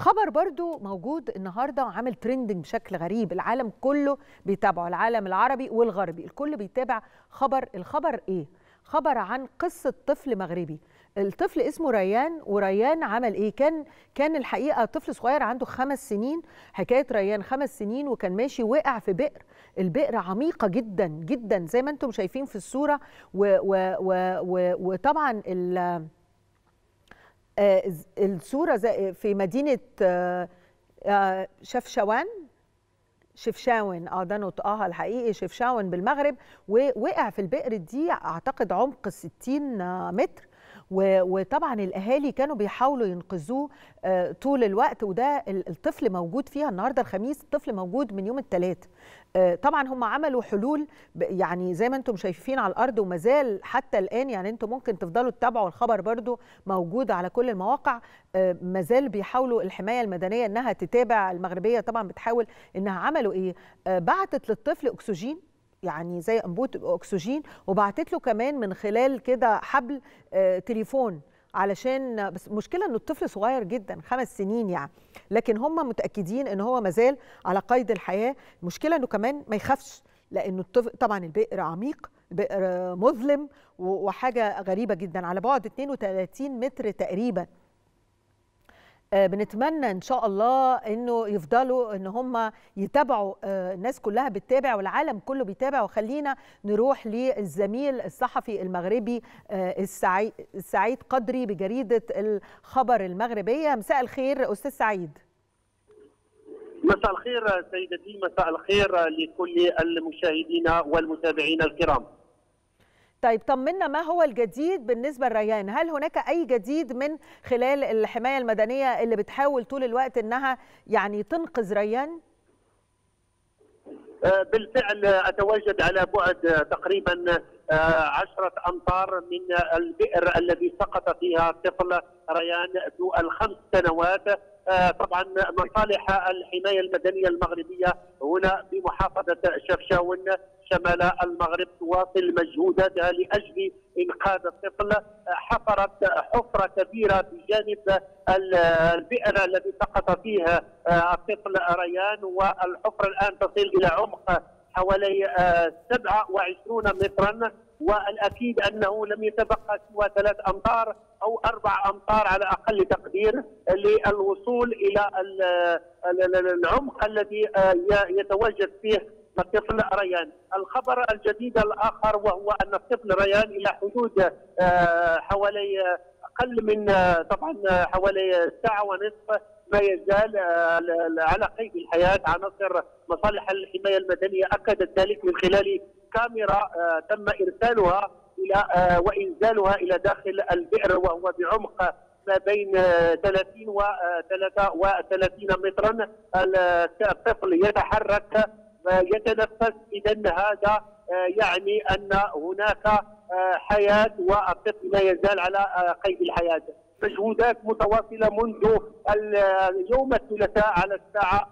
خبر برضو موجود النهارده وعامل ترندنج بشكل غريب. العالم كله بيتابعه العالم العربي والغربي. الكل بيتابع خبر الخبر إيه؟ خبر عن قصة طفل مغربي. الطفل اسمه ريان وريان عمل إيه؟ كان كان الحقيقة طفل صغير عنده خمس سنين. حكاية ريان خمس سنين وكان ماشي وقع في بئر. البئر عميقة جدا جدا زي ما أنتم شايفين في الصورة. و و و و وطبعا الصورة في مدينة شفشوان شفشاون آه ده نطقها الحقيقي شفشاون بالمغرب ووقع في البئر دي أعتقد عمق 60 متر. وطبعا الأهالي كانوا بيحاولوا ينقذوه طول الوقت وده الطفل موجود فيها النهارده الخميس الطفل موجود من يوم الثلاث طبعا هم عملوا حلول يعني زي ما أنتم شايفين على الأرض وما زال حتى الآن يعني أنتم ممكن تفضلوا تتابعوا الخبر برضو موجود على كل المواقع. ما زال بيحاولوا الحماية المدنية إنها تتابع المغربية طبعا بتحاول إنها عملوا إيه؟ بعتت للطفل أكسجين. يعني زي انبوت اكسجين وبعتت له كمان من خلال كده حبل آه تليفون علشان بس مشكلة إن الطفل صغير جدا خمس سنين يعني. لكن هم متأكدين إن هو مازال على قيد الحياة. المشكلة إنه كمان ما يخافش لأنه الطفل طبعا البئر عميق البئر مظلم وحاجة غريبة جدا. على بعد 32 متر تقريبا. بنتمنى إن شاء الله إنه يفضلوا إن هم يتابعوا الناس كلها بتتابع والعالم كله بيتابع. وخلينا نروح للزميل الصحفي المغربي السعيد السعيد قدري بجريدة الخبر المغربية. مساء الخير أستاذ سعيد. مساء الخير سيدتي مساء الخير لكل المشاهدين والمتابعين الكرام. طيب طمنا ما هو الجديد بالنسبة لريان؟ هل هناك أي جديد من خلال الحماية المدنية اللي بتحاول طول الوقت إنها يعني تنقذ ريان؟ بالفعل أتواجد على بعد تقريبا عشرة أمتار من البئر الذي سقط فيها طفل ريان ذو الخمس سنوات. طبعا مصالح الحماية المدنية المغربية هنا بمحافظة شفشاون شمال المغرب تواصل مجهوداتها لأجل إنقاذ الطفل حفرت حفرة كبيرة بجانب البئر الذي سقط فيه الطفل ريان والحفرة الآن تصل إلى عمق حوالي 27 مترا والأكيد أنه لم يتبقى سوى ثلاث أمتار أو أربع أمتار على أقل تقدير للوصول إلى العمق الذي يتواجد فيه الطفل ريان. الخبر الجديد الآخر وهو أن الطفل ريان إلى حدود حوالي أقل من طبعا حوالي ساعة ونصف ما يزال على قيد الحياة عناصر مصالح الحماية المدنية أكدت ذلك من خلال كاميرا تم إرسالها إلى وإنزالها إلى داخل البئر وهو بعمق ما بين 30 و 33 مترا. الطفل يتحرك يتنفس اذا هذا يعني أن هناك حياة والطفل لا يزال على قيد الحياة. مجهودات متواصلة منذ يوم الثلاثاء على الساعة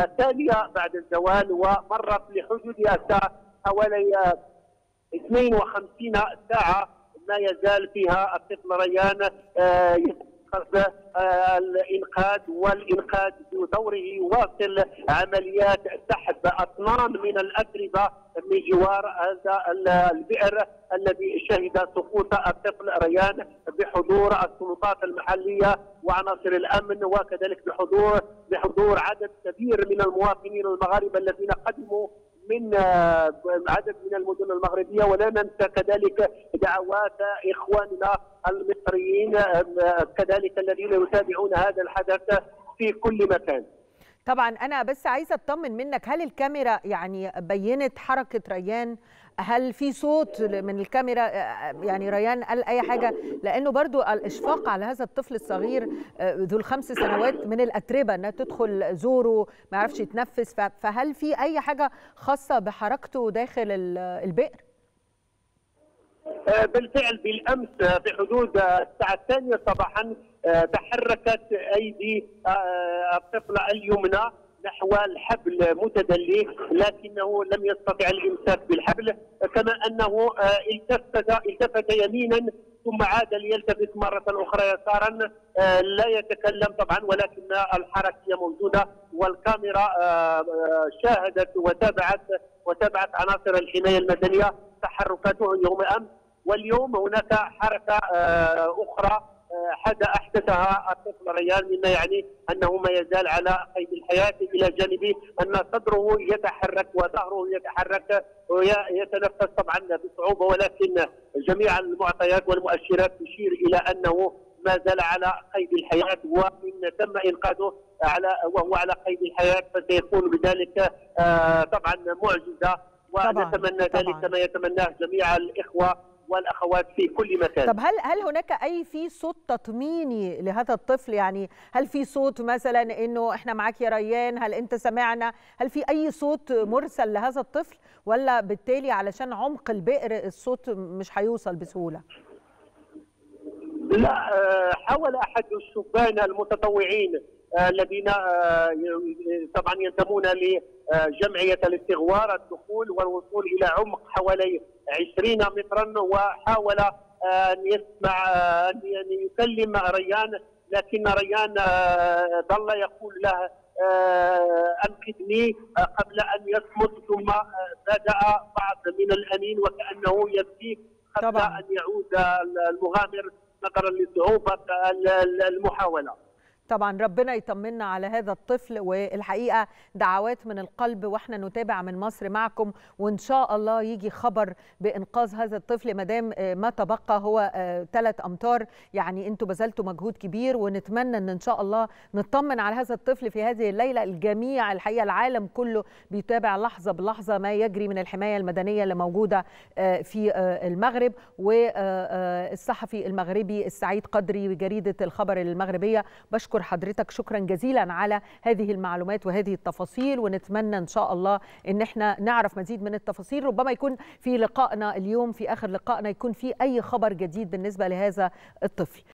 الثانية بعد الزوال ومرت لحدود الساعة حوالي 52 ساعة ما يزال فيها الطفل ريان الإنقاذ والإنقاذ بدوره يواصل عمليات سحب اطنان من الاتربه من جوار هذا البئر الذي شهد سقوط الطفل ريان بحضور السلطات المحلية وعناصر الأمن وكذلك بحضور بحضور عدد كبير من المواطنين المغاربة الذين قدموا من عدد من المدن المغربية ولا ننسى كذلك دعوات إخواننا المصريين كذلك الذين يتابعون هذا الحدث في كل مكان. طبعا أنا بس عايزة أطمن منك هل الكاميرا يعني بينت حركة ريان؟ هل في صوت من الكاميرا؟ يعني ريان قال أي حاجة؟ لأنه برضو الإشفاق على هذا الطفل الصغير ذو الخمس سنوات من الأتربة إنها تدخل زوره ما يعرفش يتنفس. فهل في أي حاجة خاصة بحركته داخل البئر؟ بالفعل بالأمس في حدود الساعة الثانية صباحا تحركت أيدي الطفله اليمنى نحو الحبل متدلي لكنه لم يستطع الإمساك بالحبل كما أنه التفت التفت يمينا ثم عاد ليلتفت مرة أخرى يسارا لا يتكلم طبعا ولكن الحركية موجودة والكاميرا شاهدت وتابعت وتابعت عناصر الحماية المدنية تحركاته يوم أمس واليوم هناك حركة أخرى حد أحدثها الطفل ريان مما يعني أنه ما يزال على قيد الحياة إلى جانب أن صدره يتحرك وظهره يتحرك ويتنفس طبعا بصعوبة ولكن جميع المعطيات والمؤشرات تشير إلى أنه ما زال على قيد الحياة وإن تم إنقاذه على وهو على قيد الحياة فسيكون بذلك طبعا معجزة ونتمنى ذلك كما يتمناه جميع الإخوة. والأخوات في كل مكان. طب هل هل هناك أي في صوت تطميني لهذا الطفل؟ يعني هل في صوت مثلا إنه إحنا معاك يا ريان هل أنت سمعنا؟ هل في أي صوت مرسل لهذا الطفل؟ ولا بالتالي علشان عمق البئر الصوت مش هيوصل بسهولة؟ لا حاول أحد الشبان المتطوعين الذين طبعا ينتمون لجمعية الاستغوار الدخول والوصول إلى عمق حوالي 20 مترا وحاول أن يسمع أن يكلم ريان لكن ريان ظل يقول له أنقذني قبل أن يصمت ثم بدأ بعض من الانين وكأنه يبكي قبل. أن يعود المغامر نظرا لصعوبه المحاولة طبعا ربنا يطمنا على هذا الطفل والحقيقة دعوات من القلب وإحنا نتابع من مصر معكم وإن شاء الله يجي خبر بإنقاذ هذا الطفل. ما دام ما تبقى هو ثلاث أمتار يعني أنتم بذلتوا مجهود كبير ونتمنى إن إن شاء الله نطمن على هذا الطفل في هذه الليلة. الجميع الحقيقة العالم كله بيتابع لحظة بلحظة ما يجري من الحماية المدنية اللي موجودة في المغرب. والصحفي المغربي السعيد قدري بجريده الخبر المغربية بشكر بشكر حضرتك شكرا جزيلا على هذه المعلومات وهذه التفاصيل ونتمنى إن شاء الله إن إحنا نعرف مزيد من التفاصيل. ربما يكون في لقائنا اليوم في آخر لقائنا يكون في أي خبر جديد بالنسبة لهذا الطفل.